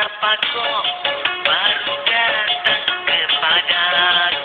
pendapatku baru datang kepada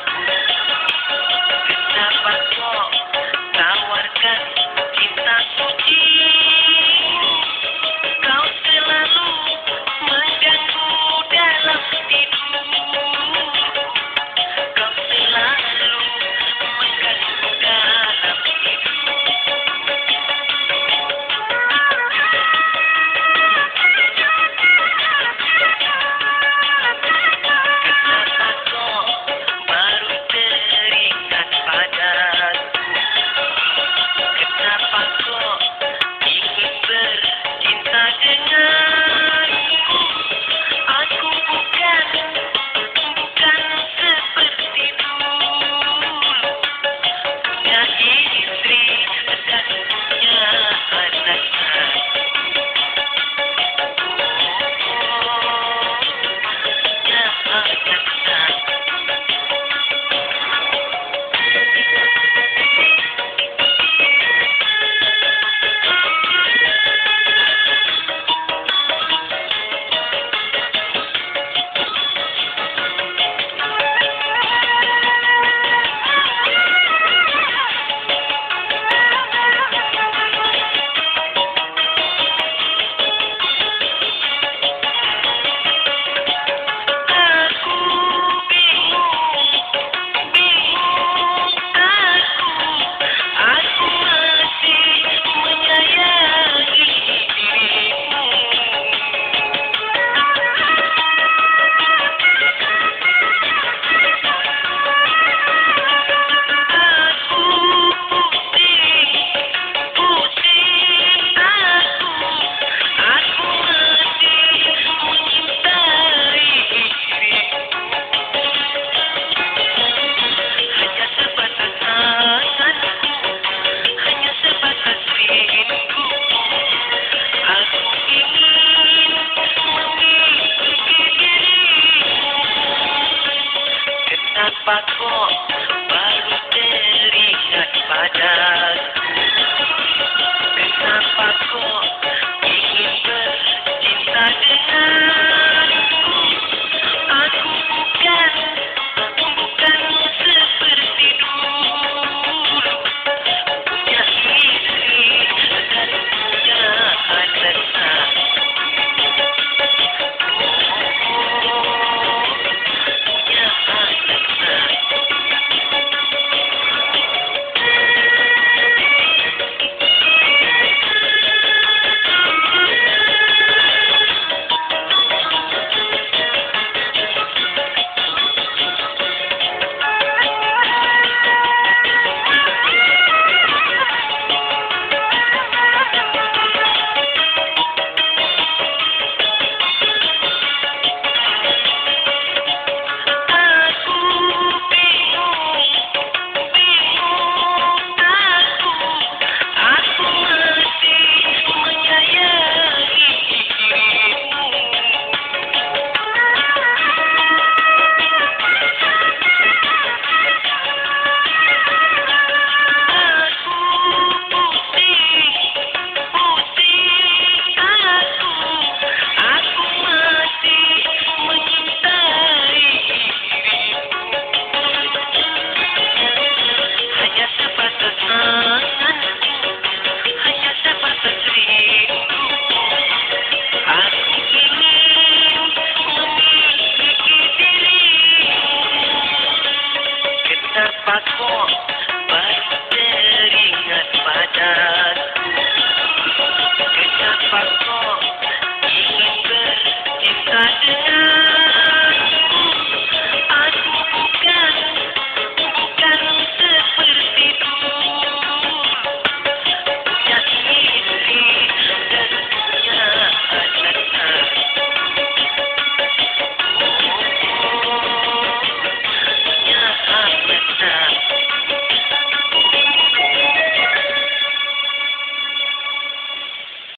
맞 습.